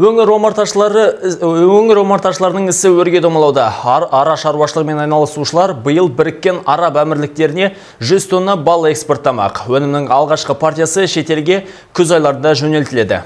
Өңір омарташылары, өңір омарташыларының ісі өрге домалауда. Ар, ара шаруашылығымен айналысушылар биыл біріккен араб әмірліктеріне 100 тонна бал экспорттамақ. Өнімнің алғашқы партиясы шетелге күз айларында жөнелтіледі.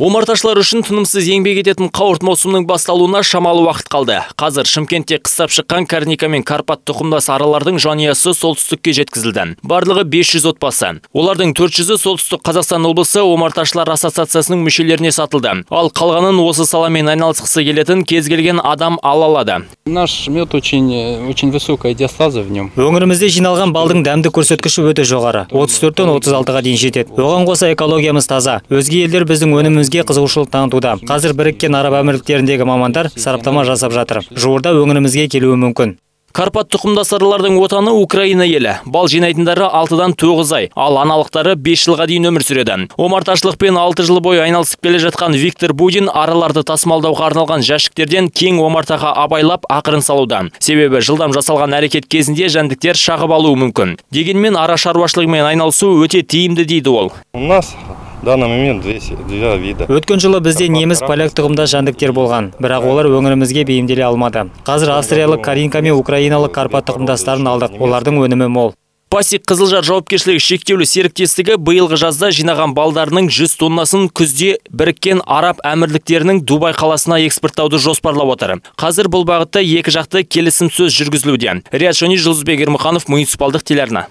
Омарташылар үшін тынымсыз еңбек ететін қауырт маусымның басталуына шамалы уақыт қалды. Қазір Шымкентте қыстап шыққан Карника мен Карпат тұқымдас аралардың жанұясы солтүстікке жеткізілді. Барлығы 500 отбасы. Олардың 400-і солтүстік Қазақстан облысы Омарташылар ассоциациясының мүшелеріне сатылды. Ал қалғанын осы саламен айналысқысы келетін кез келген адам ала алады. Наш мед очень, очень высокая диастаза в нем. Өңірімізде жиналған балдың дәмді көрсеткіші өте жоғары. 34-тен 36-ға дейін жетеді. Оған қоса экологиямыз таза. Өзге елдер біздің өнімімізге қызығушылық танытуда. Қазір біріккен араб әмірліктеріндегі мамандар сараптама жасап жатыр. Жуырда өңірімізге келуі мүмкін. Карпат тұқымдас аралардың отаны Украина елі. Бал жинайтындары 6-дан 9 ай, ал аналықтары 5 жылға дейін өмір сүреді. Омарташылықпен 6 жыл бойы айналысып келе жатқан Виктор Будин араларды тасымалдауға арналған жәшіктерден кең омартаға абайлап ақырын салуда. Себебі жылдам жасалған әрекет кезінде жәндіктер шағып алуы мүмкін. Дегенмен ара шаруашылығымен айналысу өте тиімді дейді ол. У нас в данный момент два вида. Өткен жылы бізде неміс поляк тұқымдас жәндіктер болған, бірақ олар өңірімізге бейімделе алмады. Қазір австриялық каринка мен украиналық карпат тұқымдастарын алдық. Олардың өнімі мол. Пасик Қызылжар жауапкершілігі шектеулі серіктестігі биылғы жазда жинаған балдарының 100 тоннасын күзде біріккен араб әмірліктерінің Дубай қаласына экспорттауды жоспарлап отыр. Қазір бұл бағытта екі жақты келісім сөз жүргізілуде. Риат Шони, Жұлдызбек Ермұханов, муниципалдық телеарна.